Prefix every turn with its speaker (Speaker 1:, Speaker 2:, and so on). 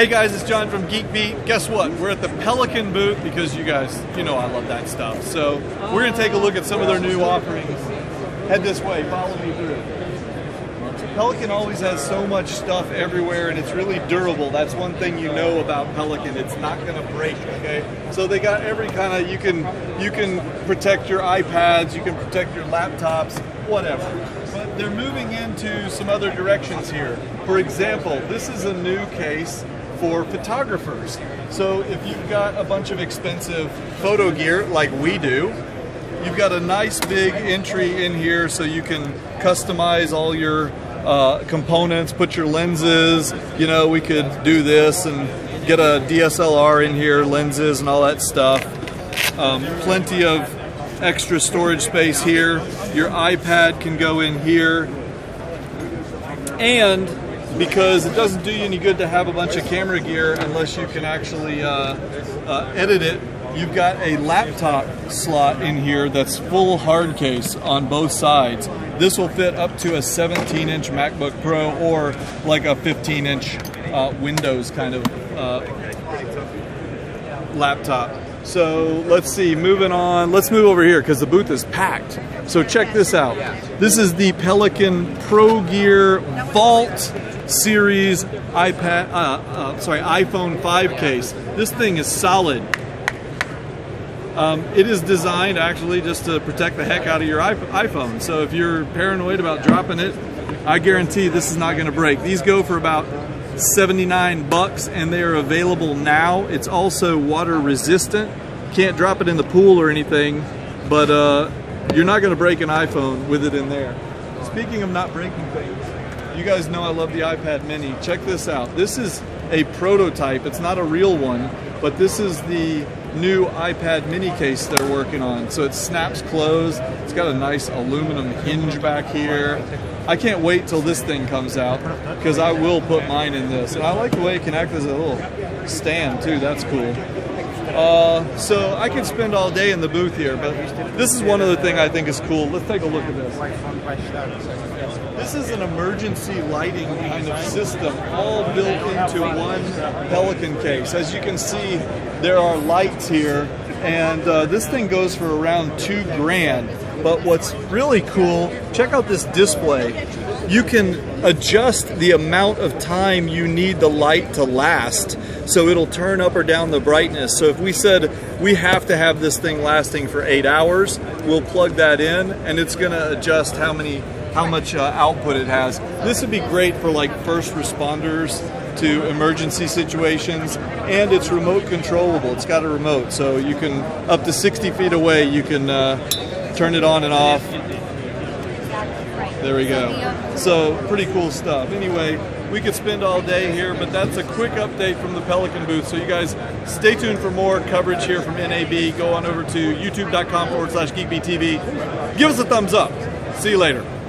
Speaker 1: Hey guys, it's John from Geek Beat. Guess what? We're at the Pelican booth because you guys, you know I love that stuff. So we're going to take a look at some of their new offerings. Head this way, follow me through. Pelican always has so much stuff everywhere and it's really durable. That's one thing you know about Pelican. It's not going to break, okay? So they got every kind of you can you can protect your iPads, you can protect your laptops, whatever. But they're moving into some other directions here. For example, this is a new case for photographers. So if you've got a bunch of expensive photo gear like we do, you've got a nice big entry in here so you can customize all your uh, components, put your lenses, you know, we could do this and get a DSLR in here, lenses and all that stuff. Um, plenty of extra storage space here. Your iPad can go in here. And because it doesn't do you any good to have a bunch of camera gear unless you can actually uh, uh, edit it. You've got a laptop slot in here that's full hard case on both sides. This will fit up to a 17 inch MacBook Pro or like a 15 inch uh, Windows kind of uh, laptop. So let's see, moving on. Let's move over here because the booth is packed. So check this out. This is the Pelican Pro Gear Vault Series iPad, uh, uh, sorry, iPhone 5 case. This thing is solid. Um, it is designed actually just to protect the heck out of your iPhone. So if you're paranoid about dropping it, I guarantee this is not going to break. These go for about 79 bucks and they are available now. It's also water resistant. Can't drop it in the pool or anything, but uh, you're not going to break an iPhone with it in there. Speaking of not breaking things, you guys know I love the iPad mini. Check this out. This is a prototype. It's not a real one, but this is the new iPad mini case they're working on. So it snaps closed. It's got a nice aluminum hinge back here. I can't wait till this thing comes out because I will put mine in this. And I like the way it can act as a little stand too. That's cool. Uh, so I could spend all day in the booth here, but this is one other thing I think is cool. Let's take a look at this. This is an emergency lighting kind of system, all built into one Pelican case. As you can see, there are lights here, and uh, this thing goes for around two grand. But what's really cool, check out this display. You can adjust the amount of time you need the light to last. So it'll turn up or down the brightness. So if we said we have to have this thing lasting for eight hours, we'll plug that in and it's gonna adjust how many how much uh, output it has. This would be great for like first responders to emergency situations and it's remote controllable. It's got a remote so you can up to 60 feet away you can uh, turn it on and off. There we go. So pretty cool stuff. Anyway, we could spend all day here, but that's a quick update from the Pelican booth. So you guys stay tuned for more coverage here from NAB. Go on over to youtube.com forward slash geekbeattv. Give us a thumbs up. See you later.